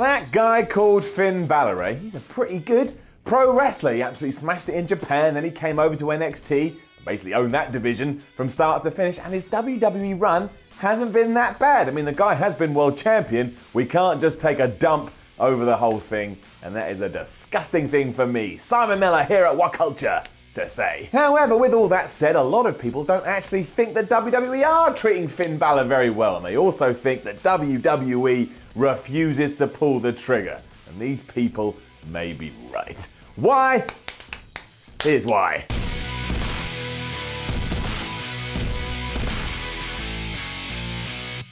That guy called Finn Balor, eh? he's a pretty good pro wrestler. He absolutely smashed it in Japan, then he came over to NXT, basically owned that division from start to finish, and his WWE run hasn't been that bad. I mean, the guy has been world champion. We can't just take a dump over the whole thing, and that is a disgusting thing for me, Simon Miller here at What Culture to say. However, with all that said, a lot of people don't actually think that WWE are treating Finn Balor very well, and they also think that WWE refuses to pull the trigger. And these people may be right. Why? Here's why.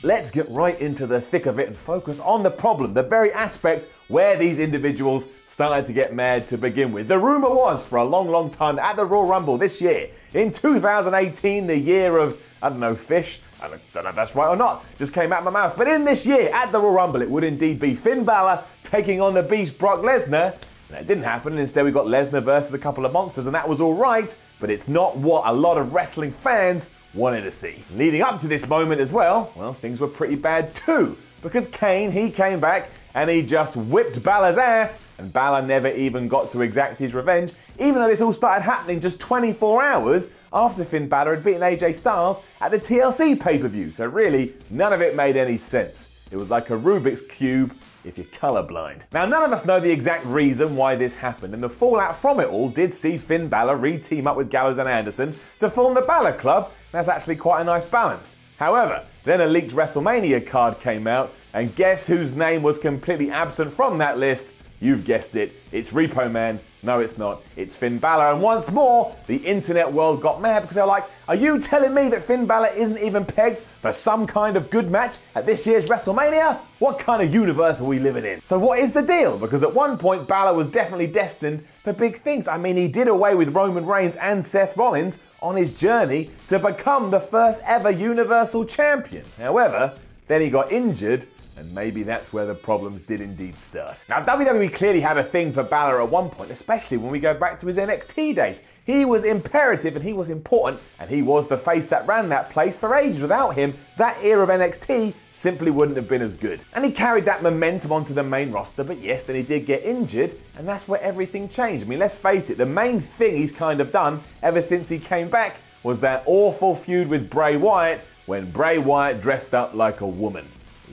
Let's get right into the thick of it and focus on the problem, the very aspect where these individuals started to get mad to begin with. The rumor was for a long, long time at the Royal Rumble this year, in 2018, the year of, I don't know, fish. I don't know if that's right or not, just came out of my mouth. But in this year, at the Royal Rumble, it would indeed be Finn Balor taking on the beast Brock Lesnar. And that didn't happen, and instead we got Lesnar versus a couple of monsters, and that was all right, but it's not what a lot of wrestling fans wanted to see. Leading up to this moment as well, well, things were pretty bad too. Because Kane, he came back and he just whipped Balor's ass, and Balor never even got to exact his revenge, even though this all started happening just 24 hours after Finn Balor had beaten AJ Styles at the TLC pay per view. So, really, none of it made any sense. It was like a Rubik's Cube if you're colorblind. Now, none of us know the exact reason why this happened, and the fallout from it all did see Finn Balor re team up with Gallows and Anderson to form the Balor Club. That's actually quite a nice balance. However, then a leaked WrestleMania card came out, and guess whose name was completely absent from that list? You've guessed it, it's Repo Man. No, it's not. It's Finn Balor. And once more, the internet world got mad because they're like, Are you telling me that Finn Balor isn't even pegged for some kind of good match at this year's WrestleMania? What kind of universe are we living in? So, what is the deal? Because at one point, Balor was definitely destined for big things. I mean, he did away with Roman Reigns and Seth Rollins on his journey to become the first ever Universal Champion. However, then he got injured and maybe that's where the problems did indeed start. Now, WWE clearly had a thing for Balor at one point, especially when we go back to his NXT days. He was imperative and he was important, and he was the face that ran that place for ages. Without him, that era of NXT simply wouldn't have been as good. And he carried that momentum onto the main roster, but yes, then he did get injured, and that's where everything changed. I mean, let's face it, the main thing he's kind of done ever since he came back was that awful feud with Bray Wyatt when Bray Wyatt dressed up like a woman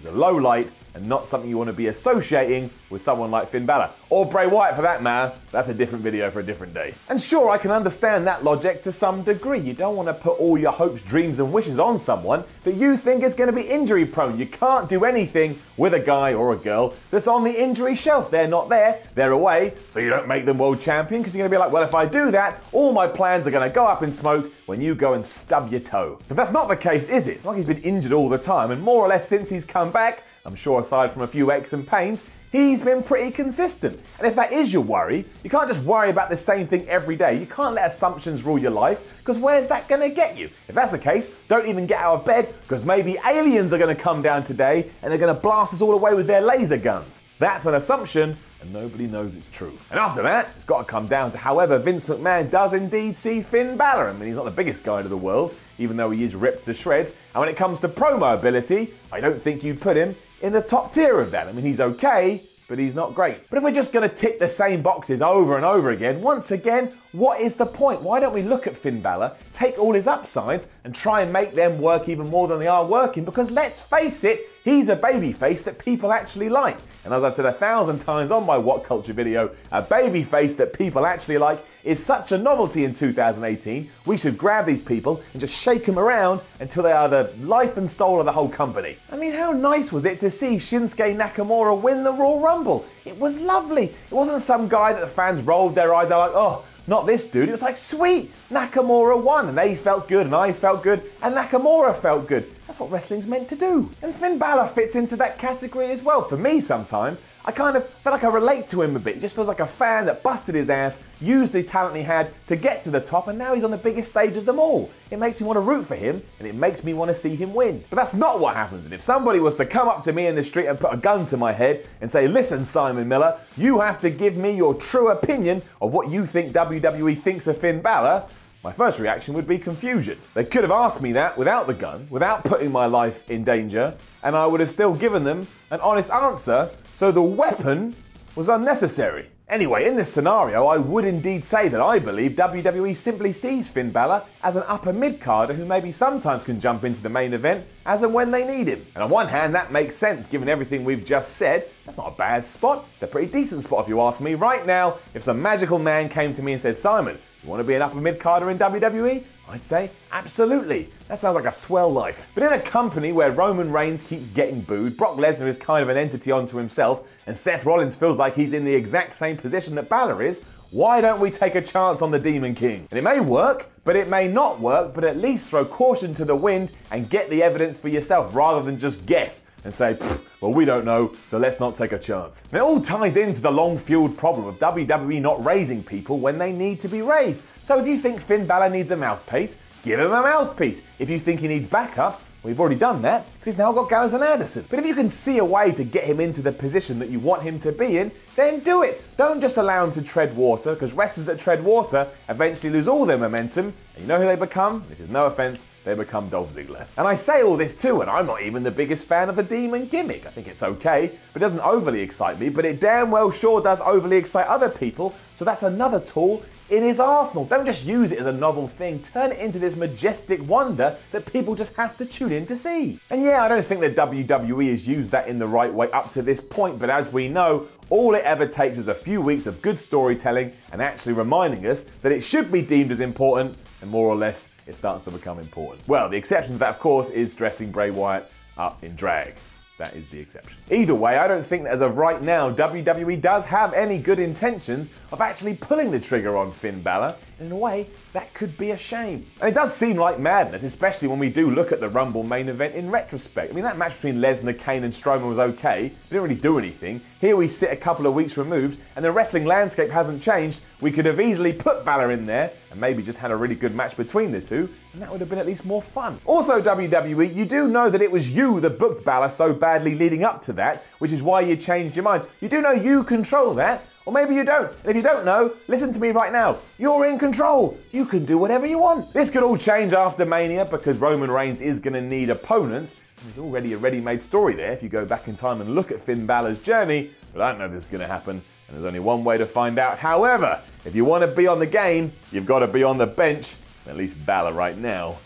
a low light and not something you want to be associating with someone like Finn Balor. Or Bray Wyatt for that matter. That's a different video for a different day. And sure, I can understand that logic to some degree. You don't want to put all your hopes, dreams, and wishes on someone that you think is going to be injury prone. You can't do anything with a guy or a girl that's on the injury shelf. They're not there, they're away, so you don't make them world champion because you're going to be like, well, if I do that, all my plans are going to go up in smoke when you go and stub your toe. But that's not the case, is it? It's like he's been injured all the time, and more or less since he's come back, I'm sure aside from a few aches and pains, he's been pretty consistent. And if that is your worry, you can't just worry about the same thing every day. You can't let assumptions rule your life, because where's that going to get you? If that's the case, don't even get out of bed, because maybe aliens are going to come down today and they're going to blast us all away with their laser guns. That's an assumption, and nobody knows it's true. And after that, it's got to come down to however Vince McMahon does indeed see Finn Balor. I mean, he's not the biggest guy in the world, even though he is ripped to shreds. And when it comes to promo ability, I don't think you'd put him in the top tier of that. I mean, he's okay, but he's not great. But if we're just going to tick the same boxes over and over again, once again, what is the point? Why don't we look at Finn Balor, take all his upsides, and try and make them work even more than they are working? Because let's face it, he's a babyface that people actually like. And as I've said a thousand times on my What Culture video, a babyface that people actually like is such a novelty in 2018. We should grab these people and just shake them around until they are the life and soul of the whole company. I mean, how nice was it to see Shinsuke Nakamura win the Royal Rumble? It was lovely. It wasn't some guy that the fans rolled their eyes at like, oh, not this dude. It was like, sweet, Nakamura won, and they felt good, and I felt good, and Nakamura felt good. That's what wrestling's meant to do. And Finn Balor fits into that category as well. For me, sometimes, I kind of feel like I relate to him a bit. He just feels like a fan that busted his ass, used the talent he had to get to the top, and now he's on the biggest stage of them all. It makes me want to root for him, and it makes me want to see him win. But that's not what happens. And if somebody was to come up to me in the street and put a gun to my head and say, listen, Simon Miller, you have to give me your true opinion of what you think WWE thinks of Finn Balor, My first reaction would be confusion. They could have asked me that without the gun, without putting my life in danger, and I would have still given them an honest answer, so the weapon was unnecessary. Anyway, in this scenario, I would indeed say that I believe WWE simply sees Finn Balor as an upper mid carder who maybe sometimes can jump into the main event as and when they need him. And on one hand, that makes sense given everything we've just said. That's not a bad spot. It's a pretty decent spot if you ask me. Right now, if some magical man came to me and said, Simon, you want to be an upper mid carder in WWE? I'd say absolutely. That sounds like a swell life. But in a company where Roman Reigns keeps getting booed, Brock Lesnar is kind of an entity unto himself, and Seth Rollins feels like he's in the exact same position that Balor is, why don't we take a chance on the Demon King? And it may work, but it may not work, but at least throw caution to the wind and get the evidence for yourself rather than just guess and say, well, we don't know, so let's not take a chance. And it all ties into the long fueled problem of WWE not raising people when they need to be raised. So if you think Finn Balor needs a mouthpiece, give him a mouthpiece. If you think he needs backup, We've already done that because he's now got Gallows and Anderson. But if you can see a way to get him into the position that you want him to be in, then do it. Don't just allow them to tread water because wrestlers that tread water eventually lose all their momentum. And you know who they become? This is no offense, they become Dolph Ziggler. And I say all this too, and I'm not even the biggest fan of the demon gimmick. I think it's okay, but it doesn't overly excite me, but it damn well sure does overly excite other people. So that's another tool in his arsenal. Don't just use it as a novel thing, turn it into this majestic wonder that people just have to tune in to see. And yeah, I don't think that WWE has used that in the right way up to this point, but as we know, all it ever takes is a few weeks of good storytelling and actually reminding us that it should be deemed as important, and more or less it starts to become important. Well, the exception to that, of course, is dressing Bray Wyatt up in drag. That is the exception. Either way, I don't think that as of right now, WWE does have any good intentions of actually pulling the trigger on Finn Balor. And in a way, that could be a shame. And it does seem like madness, especially when we do look at the Rumble main event in retrospect. I mean, that match between Lesnar, Kane, and Strowman was okay. It didn't really do anything. Here we sit a couple of weeks removed, and the wrestling landscape hasn't changed. We could have easily put Balor in there and maybe just had a really good match between the two, and that would have been at least more fun. Also, WWE, you do know that it was you that booked Balor so badly leading up to that, which is why you changed your mind. You do know you control that. Or maybe you don't. And if you don't know, listen to me right now. You're in control. You can do whatever you want. This could all change after Mania because Roman Reigns is going to need opponents. There's already a ready made story there if you go back in time and look at Finn Balor's journey, but I don't know if this is going to happen, and there's only one way to find out. However, if you want to be on the game, you've got to be on the bench. At least Balor right now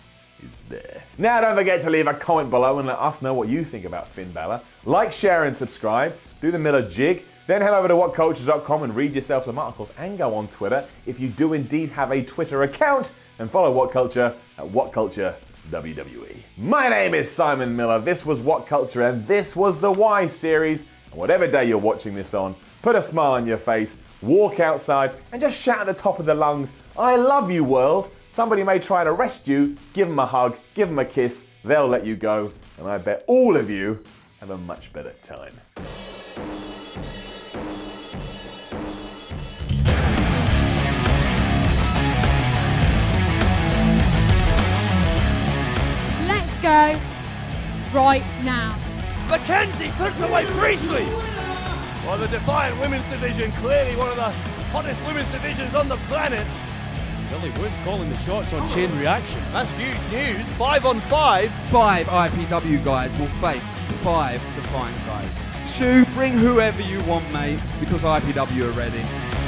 is there. Now, don't forget to leave a comment below and let us know what you think about Finn Balor. Like, share, and subscribe. Do the Miller jig. Then head over to whatculture.com and read yourself some articles and go on Twitter if you do indeed have a Twitter account and follow What Culture at What Culture WWE. My name is Simon Miller. This was What Culture and this was the Why series. And whatever day you're watching this on, put a smile on your face, walk outside, and just shout at the top of the lungs, I love you, world. Somebody may try to arrest you, give them a hug, give them a kiss, they'll let you go, and I bet all of you have a much better time. Go right now. Mackenzie puts away Priestley. Well, the Defiant Women's Division, clearly one of the hottest women's divisions on the planet. Billy Wood calling the shots on chain reaction. That's huge news. Five on five. Five IPW guys will fake five Defiant guys. Shu, bring whoever you want, mate, because IPW are ready.